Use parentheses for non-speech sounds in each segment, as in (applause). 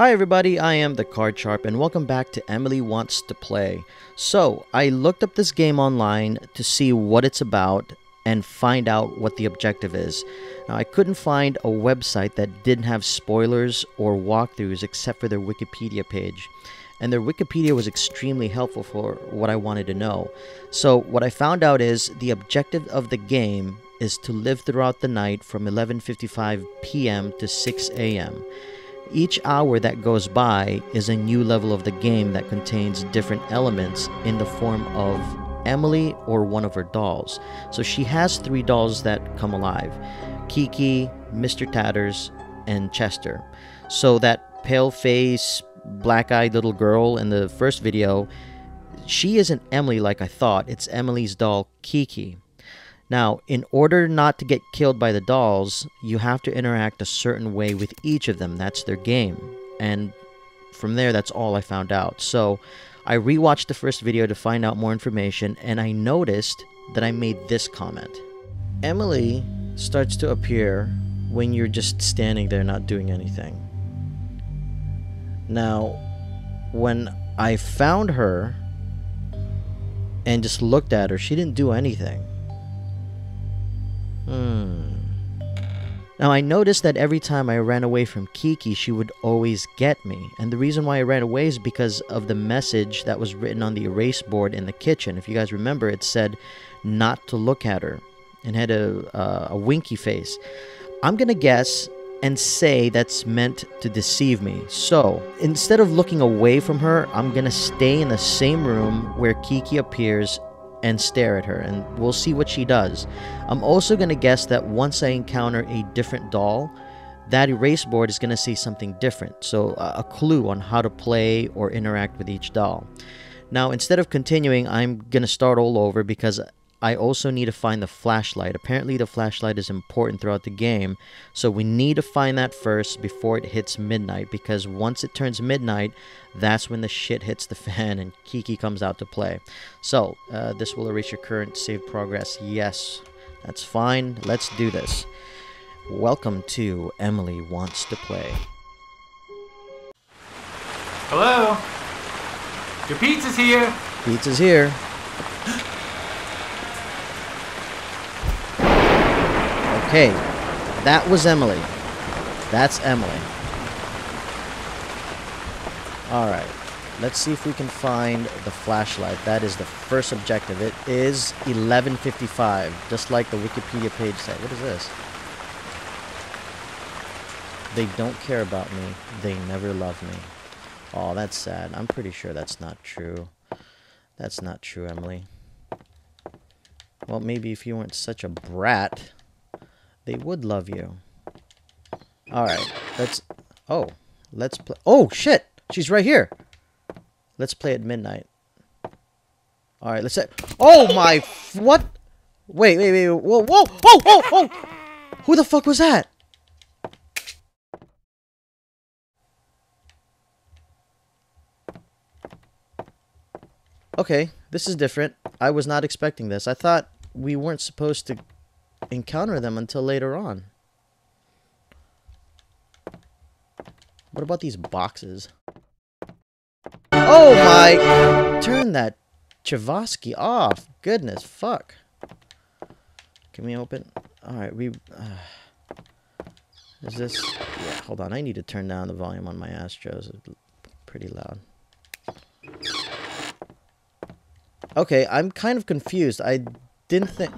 Hi everybody, I am the Cardsharp and welcome back to Emily Wants to Play. So, I looked up this game online to see what it's about and find out what the objective is. Now, I couldn't find a website that didn't have spoilers or walkthroughs except for their Wikipedia page. And their Wikipedia was extremely helpful for what I wanted to know. So, what I found out is the objective of the game is to live throughout the night from 11:55 p.m. to 6 a.m. Each hour that goes by is a new level of the game that contains different elements in the form of Emily or one of her dolls. So she has three dolls that come alive Kiki, Mr. Tatters, and Chester. So that pale face, black eyed little girl in the first video, she isn't Emily like I thought. It's Emily's doll, Kiki. Now, in order not to get killed by the dolls, you have to interact a certain way with each of them. That's their game. And from there, that's all I found out. So, I rewatched the first video to find out more information, and I noticed that I made this comment. Emily starts to appear when you're just standing there not doing anything. Now, when I found her and just looked at her, she didn't do anything. Hmm. Now, I noticed that every time I ran away from Kiki, she would always get me. And the reason why I ran away is because of the message that was written on the erase board in the kitchen. If you guys remember, it said not to look at her and had a, uh, a winky face. I'm going to guess and say that's meant to deceive me. So, instead of looking away from her, I'm going to stay in the same room where Kiki appears and stare at her, and we'll see what she does. I'm also going to guess that once I encounter a different doll, that erase board is going to say something different, so a clue on how to play or interact with each doll. Now, instead of continuing, I'm going to start all over because I also need to find the flashlight. Apparently, the flashlight is important throughout the game, so we need to find that first before it hits midnight because once it turns midnight, that's when the shit hits the (laughs) fan and Kiki comes out to play. So, uh, this will erase your current save progress. Yes, that's fine. Let's do this. Welcome to Emily Wants to Play. Hello? Your pizza's here. Pizza's here. (gasps) (laughs) Okay, that was Emily. That's Emily. Alright, let's see if we can find the flashlight. That is the first objective. It is 11.55, just like the Wikipedia page said. What is this? They don't care about me. They never love me. Oh, that's sad. I'm pretty sure that's not true. That's not true, Emily. Well, maybe if you weren't such a brat they would love you. Alright, let's... Oh, let's play... Oh, shit! She's right here! Let's play at midnight. Alright, let's. Oh, my... What? Wait, wait, wait. Whoa, whoa, whoa, whoa, whoa! Who the fuck was that? Okay, this is different. I was not expecting this. I thought we weren't supposed to encounter them until later on. What about these boxes? Oh my! Turn that Tchaikovsky off. Goodness, fuck. Can we open? Alright, we... Uh, is this... Yeah, hold on. I need to turn down the volume on my Astros. It's pretty loud. Okay, I'm kind of confused. I didn't think...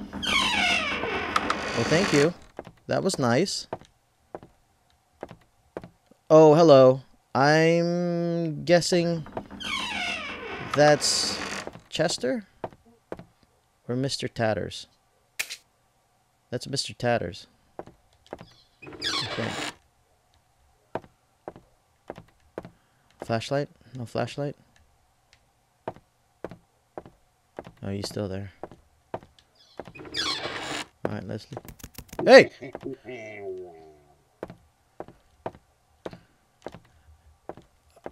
Well, thank you. That was nice. Oh, hello. I'm guessing that's Chester? Or Mr. Tatters? That's Mr. Tatters. Okay. Flashlight? No flashlight? Oh, you still there? Alright, Leslie. Hey!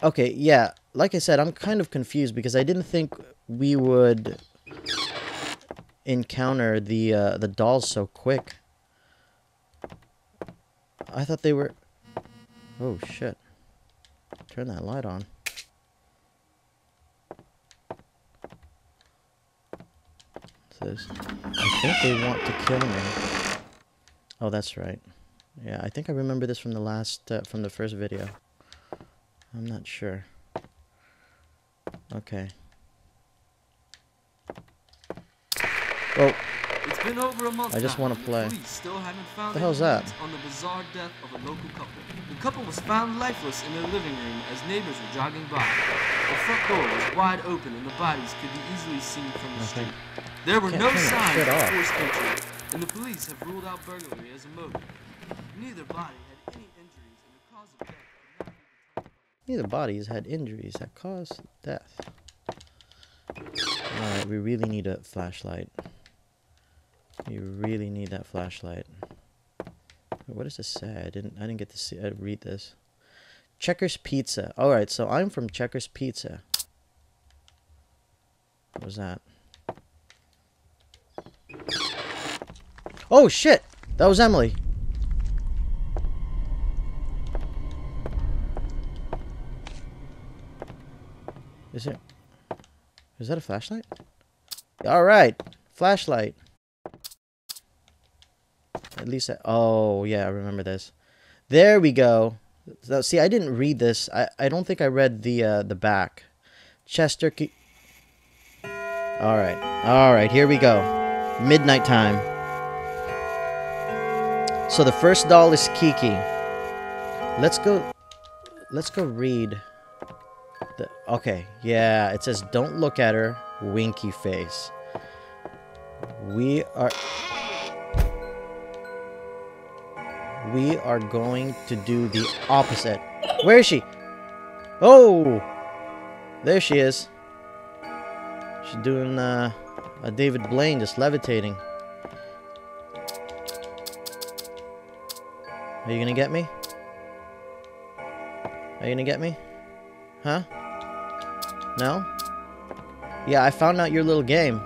Okay, yeah. Like I said, I'm kind of confused because I didn't think we would encounter the uh, the dolls so quick. I thought they were... Oh, shit. Turn that light on. This? I think they want to kill me. Oh, that's right. Yeah, I think I remember this from the last, uh, from the first video. I'm not sure. Okay. Well, It's been over a month I just play. The still haven't The hell's that? on the bizarre death of a local couple. The couple was found lifeless in their living room as neighbors were jogging by. The front door was wide open and the bodies could be easily seen from the street. There were no signs of forced entry, and the police have ruled out burglary as a motive. Neither body had any injuries, and the cause of death could not be determined. neither bodies had injuries that caused death. Alright, we really need a flashlight. We really need that flashlight. What does this say? I didn't I didn't get to see I read this. Checkers Pizza. Alright, so I'm from Checkers Pizza. What was that? Oh shit! That was Emily. Is it? Is that a flashlight? All right, flashlight. At least, I, oh yeah, I remember this. There we go. So, see, I didn't read this. I, I don't think I read the uh, the back. Chester. Ki- all right, all right. Here we go. Midnight time. So the first doll is Kiki. Let's go. Let's go read. The, okay, yeah, it says don't look at her, winky face. We are We are going to do the opposite. Where is she? Oh! There she is. She's doing uh, a David Blaine just levitating. Are you gonna get me? Are you gonna get me? Huh? No? Yeah, I found out your little game.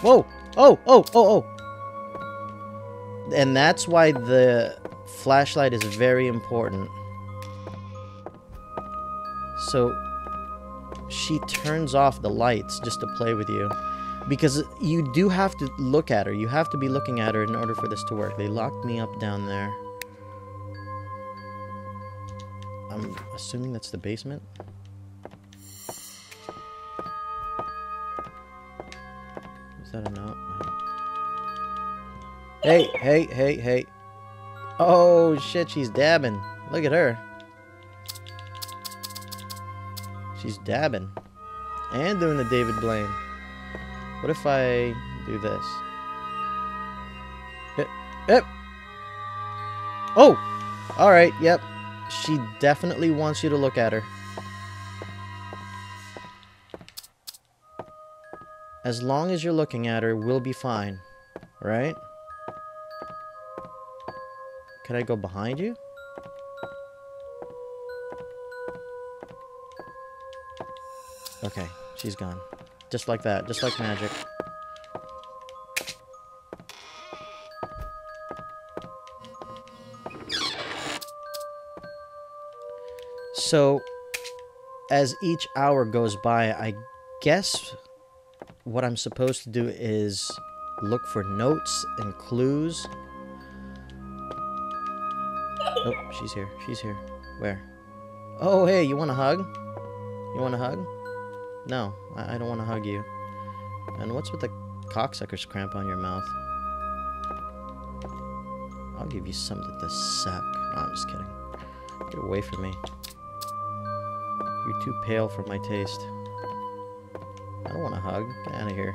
Whoa! Oh, oh, oh, oh! And that's why the flashlight is very important. So, she turns off the lights just to play with you. Because you do have to look at her. You have to be looking at her in order for this to work. They locked me up down there. I'm assuming that's the basement. Is that a note? Hey, hey, hey, hey. Oh shit, she's dabbing. Look at her. She's dabbing. And doing the David Blaine. What if I do this? Yep. Yep. Oh! Alright, yep. She definitely wants you to look at her. As long as you're looking at her, we'll be fine. Right? Can I go behind you? Okay, she's gone. Just like that, just like magic. So, as each hour goes by, I guess what I'm supposed to do is look for notes and clues. Oh, she's here. She's here. Where? Oh, hey, you want a hug? You want a hug? No, I, I don't want to hug you. And what's with the cocksucker's cramp on your mouth? I'll give you something to suck. No, I'm just kidding. Get away from me. You're too pale for my taste. I don't want a hug. Get out of here.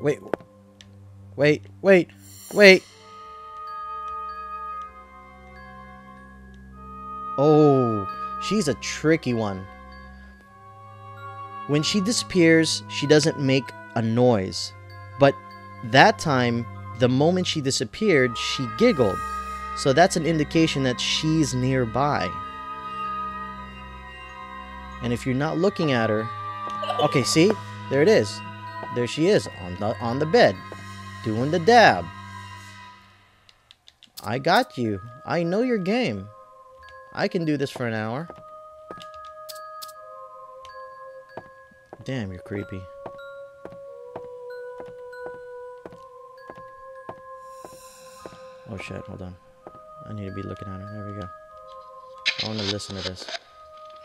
Wait. Wait, wait, wait. Oh, she's a tricky one. When she disappears, she doesn't make a noise. But that time, the moment she disappeared, she giggled. So that's an indication that she's nearby. And if you're not looking at her, okay, see? There it is. There she is on the on the bed doing the dab. I got you. I know your game. I can do this for an hour. Damn, you're creepy. Oh shit, hold on. I need to be looking at her. There we go. I want to listen to this.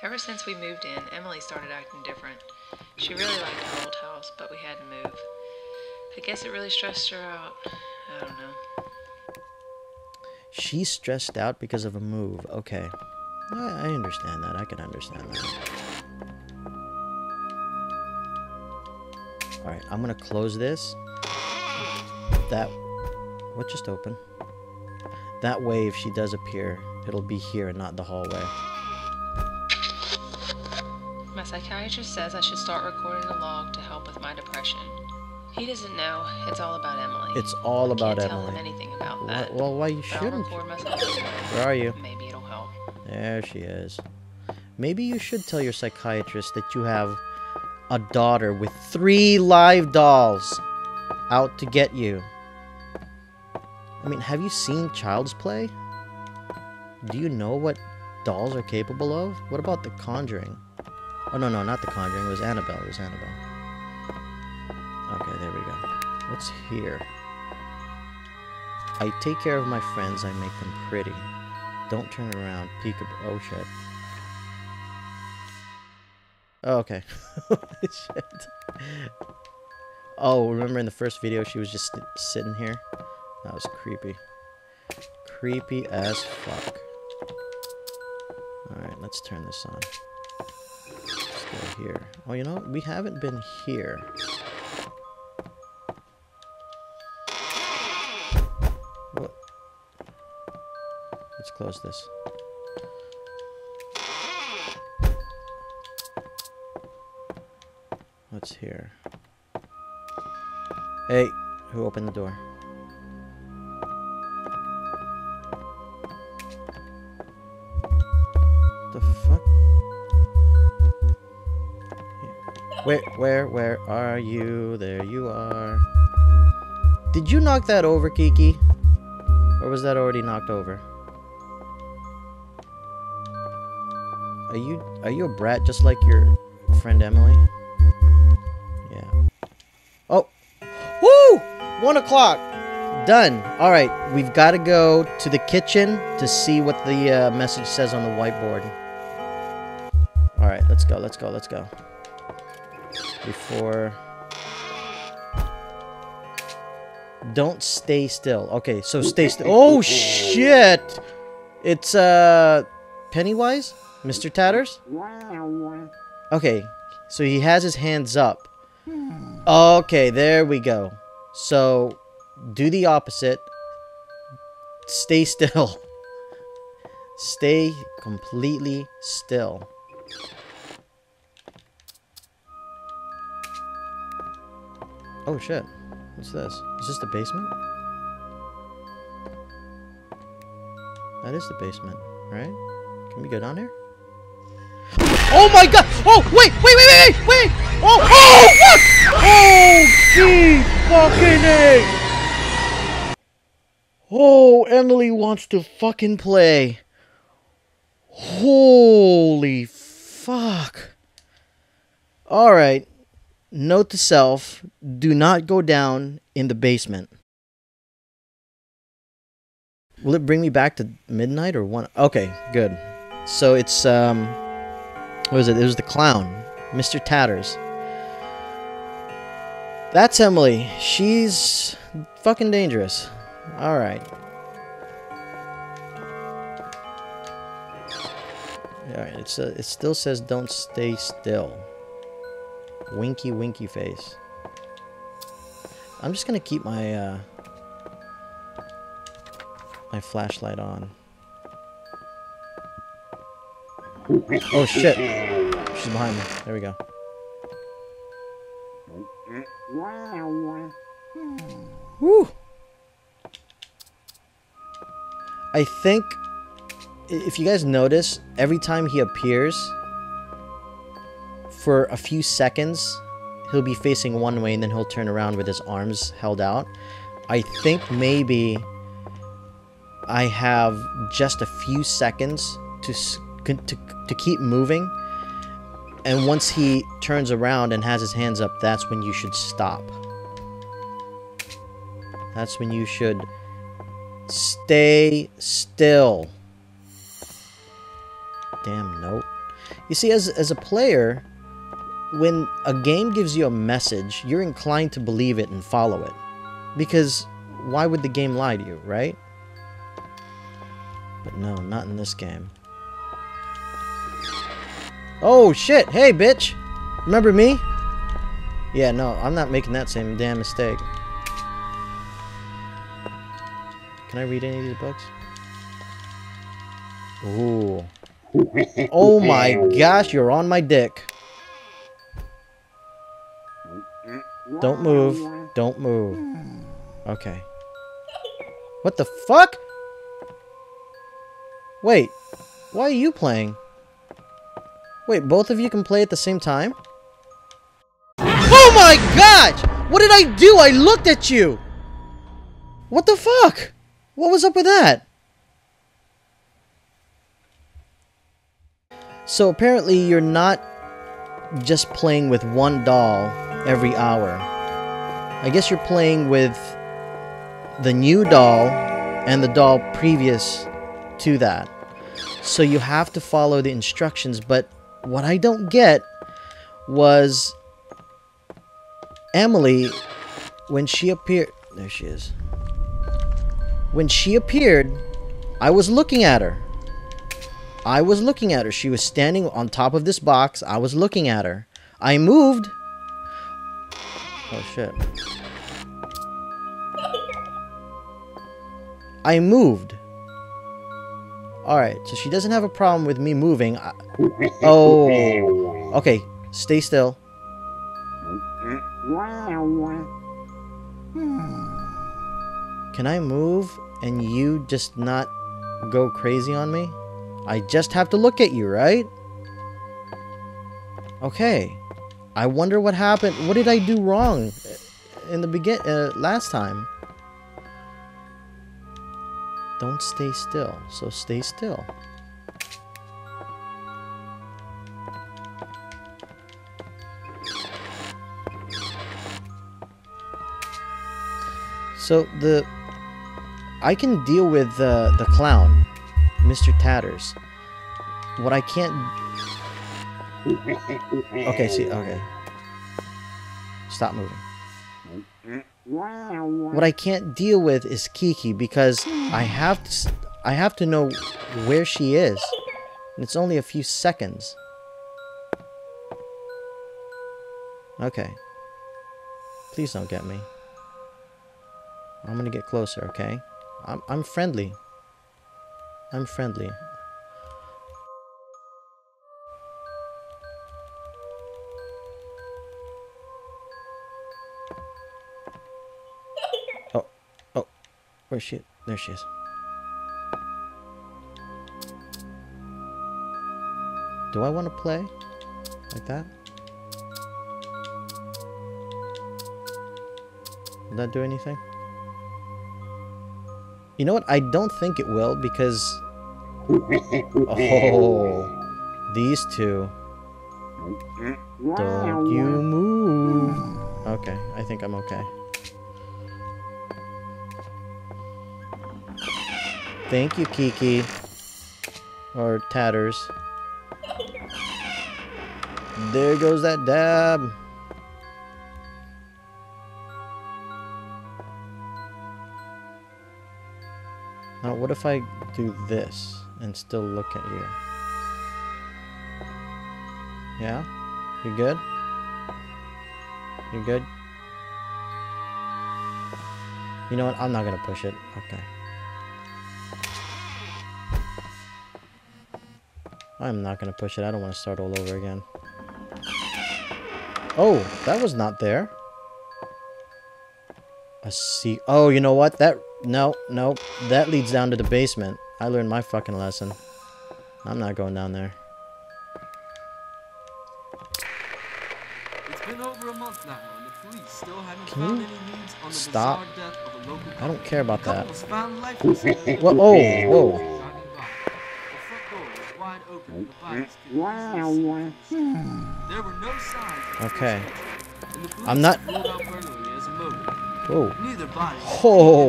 Ever since we moved in, Emily started acting different. She really liked the old house, but we had to move. I guess it really stressed her out. I don't know. She's stressed out because of a move. Okay. I, understand that. I can understand that. Alright, I'm gonna close this. That... What just opened? That way, if she does appear, it'll be here and not the hallway. My psychiatrist says I should start recording a log to help with my depression. He doesn't know. It's all about Emily. It's all about Can't tell him anything about Why, that. well, why you shouldn't? record myself anyway. Where are you? Maybe it'll help. There she is. Maybe you should tell your psychiatrist that you have a daughter with three live dolls out to get you. I mean, have you seen Child's Play? Do you know what dolls are capable of? What about The Conjuring? Oh, no, no, not The Conjuring. It was Annabelle. It was Annabelle. What's here? I take care of my friends. I make them pretty. Don't turn around. Peekaboo. Oh, shit. Oh, okay. (laughs) Oh, remember in the first video she was just sitting here? That was creepy. Creepy as fuck. Alright, let's turn this on. Let's go here. Oh, you know, we haven't been here. Close this. What's here? Hey, who opened the door? The fuck? Here. Where, where, where are you? There you are. Did you knock that over, Kiki? Or was that already knocked over? Are you are you a brat just like your friend Emily? Yeah. Oh, woo! One o'clock. Done. All right, we've got to go to the kitchen to see what the uh, message says on the whiteboard. All right, let's go. Let's go. Let's go. Before. Don't stay still. Okay, so stay still. Oh shit! It's uh Pennywise, Mr. Tatters. Okay, so he has his hands up. Okay, there we go. So do the opposite. Stay still. (laughs) Stay completely still. Oh shit. What's this? Is this the basement? That is the basement, right? Can we go down there? Oh my god! Oh, wait, wait, wait, wait, wait! Oh, oh, fuck! Oh, gee, fucking A! Oh, Emily wants to fucking play. Holy fuck. Alright. Note to self do not go down in the basement. Will it bring me back to midnight or one? Okay, good. So it's, um, what was it? It was the clown, Mr. Tatters. That's Emily. She's fucking dangerous. Alright. Alright, it's uh, it still says don't stay still. Winky winky face. I'm just gonna keep my uh my flashlight on. Oh shit. She's behind me. There we go. Woo! I think if you guys notice, every time he appears for a few seconds, he'll be facing one way and then he'll turn around with his arms held out. I think maybe I have just a few seconds to to to keep moving. And once he turns around and has his hands up, that's when you should stop. That's when you should stay still. Damn note. You see, as as a player, when a game gives you a message, you're inclined to believe it and follow it. Because why would the game lie to you, right? But no, not in this game. Oh shit! Hey, bitch! Remember me? Yeah, no, I'm not making that same damn mistake. Can I read any of these books? Ooh. Oh my gosh, you're on my dick. Don't move. Don't move. Okay. What the fuck? Wait. Why are you playing? Wait, both of you can play at the same time? Oh my gosh! What did I do? I looked at you! What the fuck? What was up with that? So apparently you're not just playing with one doll every hour. I guess you're playing with the new doll and the doll previous to that. So you have to follow the instructions, but what I don't get was Emily when she appeared there she is. When she appeared, I was looking at her. I was looking at her. She was standing on top of this box. I was looking at her. I moved. Oh shit. I moved. Alright, so she doesn't have a problem with me moving. I- (laughs) oh. Okay, stay still. Can I move and you just not go crazy on me? I just have to look at you, right? Okay. I wonder what happened. What did I do wrong in the begin uh, last time? Don't stay still. So stay still. So the I can deal with the the clown, Mr. Tatters. What I can't (laughs) Okay, see, okay. Stop moving. What I can't deal with is Kiki because I have to I have to know where she is. And it's only a few seconds. Okay. Please don't get me. I'm gonna get closer, okay? I'm I'm friendly. I'm friendly. Where's she? There she is. Do I want to play like that? Will that do anything? You know what? I don't think it will because. (laughs) Oh, these two. Mm-hmm. Don't you move. Okay, I think I'm okay. Thank you, Kiki. Or Tatters. There goes that dab. Now, what if I do this and still look at you? Yeah? You good? You good? You know what? I'm not gonna push it. Okay. I'm not gonna push it. I don't want to start all over again. Oh, that was not there. A sea. Oh, you know what? That no, no, that leads down to the basement. I learned my fucking lesson. I'm not going down there. It's been over a month now, and the police still haven't Can found any leads on the stop? bizarre death of a local I don't care about that. was found lifeless in a Whoa, oh, whoa.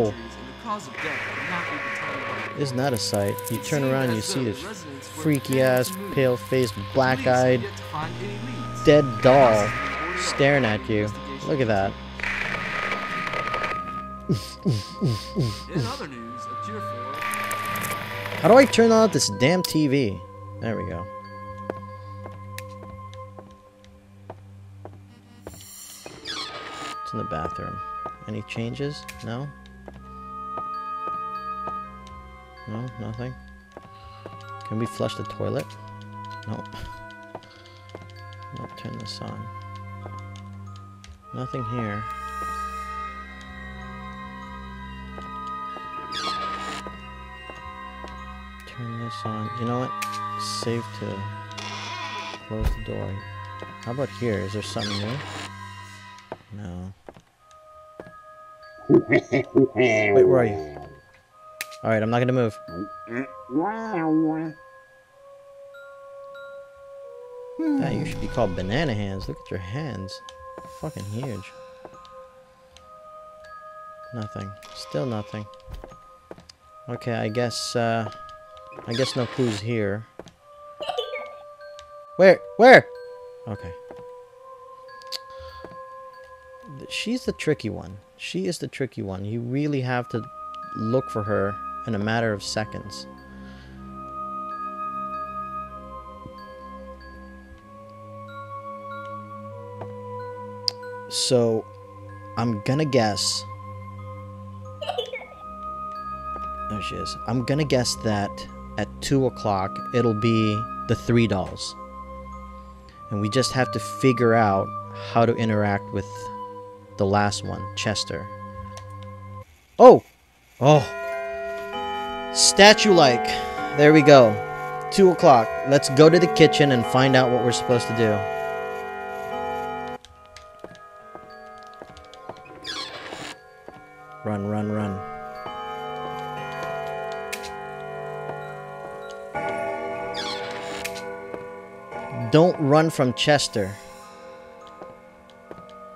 Injuries, and the cause of death could not be determined. by isn't that a sight? You turn around and you see this freaky ass, pale faced, black eyed, yet to find any leads. dead doll house had been boarded up. staring at you. Look at that. In other news, a cure for How do I turn off this damn TV? There we go. It's in the bathroom. Any changes? No? No, nothing. Can we flush the toilet? Nope. I'll turn this on. Nothing here. Turn this on. You know what? Save to close the door. How about here? Is there something new? No. Wait, where are you? Alright, I'm not gonna move. That you should be called banana hands. Look at your hands. Fucking huge. Nothing. Still nothing. Okay, I guess, uh... I guess no clues here. Where? Where? Okay. She's the tricky one. She is the tricky one. You really have to look for her in a matter of seconds. So, I'm gonna guess. (laughs) There she is. I'm gonna guess that at 2 o'clock it'll be the three dolls. And we just have to figure out how to interact with the last one, Chester. Oh! Oh! Statue like. There we go. 2 o'clock. Let's go to the kitchen and find out what we're supposed to do. Run, run, run. Don't run from Chester.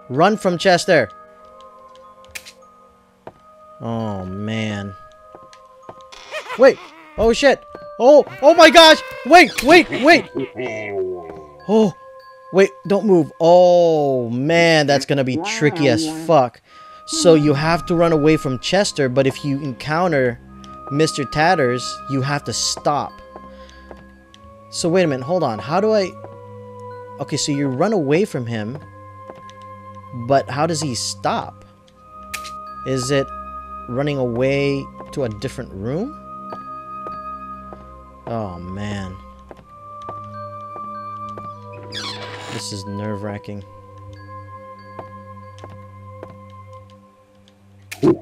Run from Chester! Oh, man. Wait! Oh, shit! Oh, oh my gosh! Wait, wait, wait! Oh, wait, don't move. Oh, man, that's gonna be tricky as fuck. So you have to run away from Chester, but if you encounter Mr. Tatters, you have to stop. So wait a minute, hold on. How do I... Okay, so you run away from him, but how does he stop? Is it running away to a different room? Oh, man. This is nerve-wracking. Damn,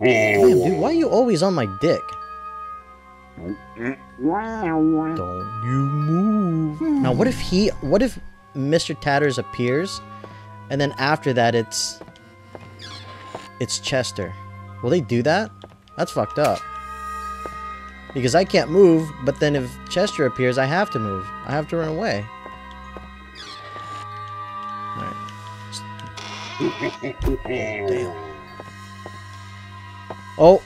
dude, why are you always on my dick? Don't you move. Now, what if he, what if Mr. Tatters appears, and then after that it's, it's Chester? Will they do that? That's fucked up. Because I can't move, but then if Chester appears, I have to move. I have to run away. Alright. Damn. Oh!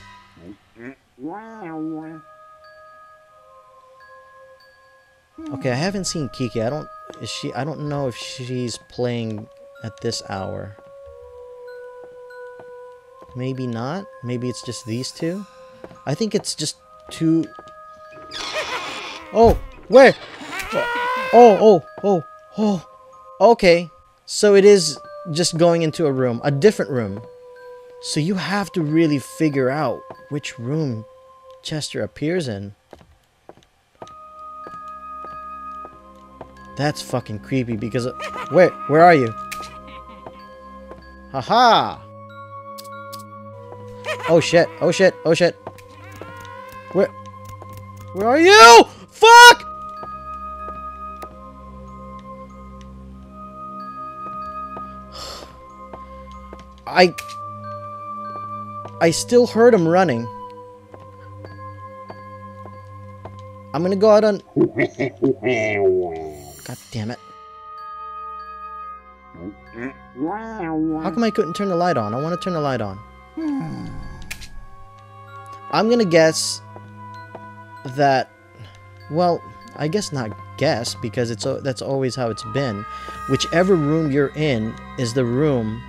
Okay, I haven't seen Kiki. I don't. Is she? I don't know if she's playing at this hour. Maybe not. Maybe it's just these two. I think it's just two. Oh, where? Oh, oh, oh, oh. Okay, so it is just going into a room, a different room. So you have to really figure out which room Chester appears in. That's fucking creepy because uh, where where are you? Haha. Oh shit. Oh shit. Oh shit. Where Where are you? Fuck! I I still heard him running. I'm gonna go out on. (laughs) Damn it. How come I couldn't turn the light on? I want to turn the light on. I'm gonna guess that. Well, I guess not guess because it's that's always how it's been. Whichever room you're in is the room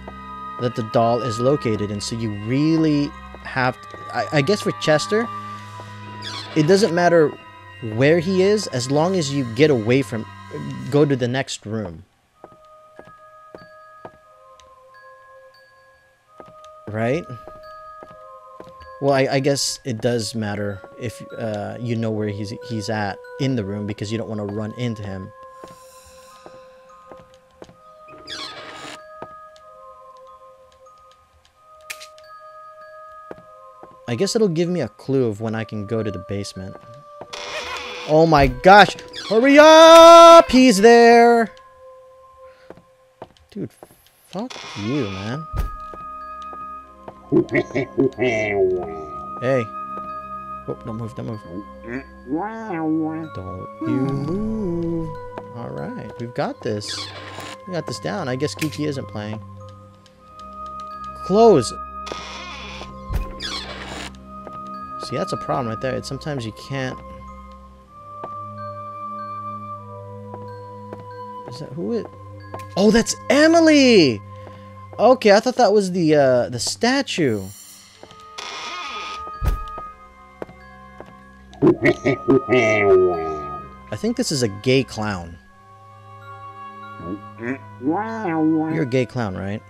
that the doll is located in. So you really have. To, I, I guess for Chester, it doesn't matter where he is as long as you get away from, go to the next room. Right? Well, I, I, guess it does matter if uh, you know where he's he's at in the room because you don't want to run into him. I guess it'll give me a clue of when I can go to the basement. Oh my gosh! Hurry up! He's there! Dude, fuck you, man. (laughs) Hey. Oh, don't move, don't move. Don't you move. Alright, we've got this. We got this down. I guess Kiki isn't playing. Close! See, that's a problem right there. It's sometimes you can't... Is that who it... Oh, that's Emily! Okay, I thought that was the, uh, the statue. I think this is a gay clown. You're a gay clown, right?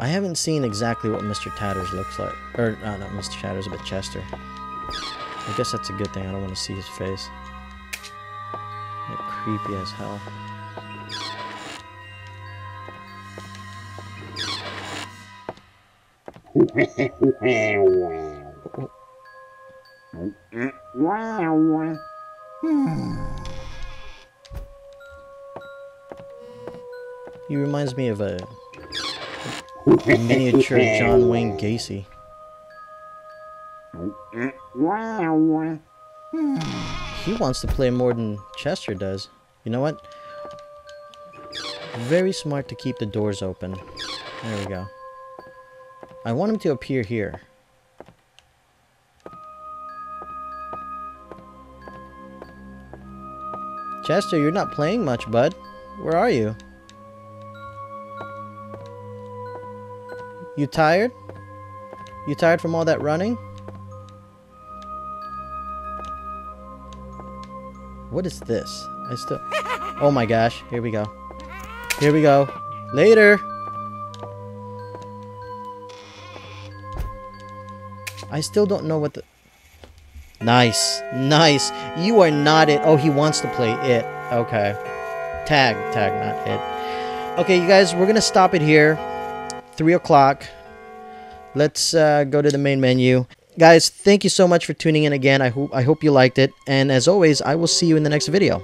I haven't seen exactly what Mr. Tatters looks like. Or, not Mr. Tatters, but Chester. I guess that's a good thing. I don't want to see his face. Like, creepy as hell. He reminds me of a Miniature John Wayne Gacy. Hmm. He wants to play more than Chester does. You know what? Very smart to keep the doors open. There we go. I want him to appear here. Chester, you're not playing much, bud. Where are you? You tired? You tired from all that running? What is this? I still... Oh my gosh. Here we go. Here we go. Later! I still don't know what the... Nice. Nice. You are not it. Oh, he wants to play it. Okay. Tag. Tag, not it. Okay, you guys, we're going to stop it here. 3 o'clock. Let's uh, go to the main menu. Guys, thank you so much for tuning in again. I hope I hope you liked it. And as always, I will see you in the next video.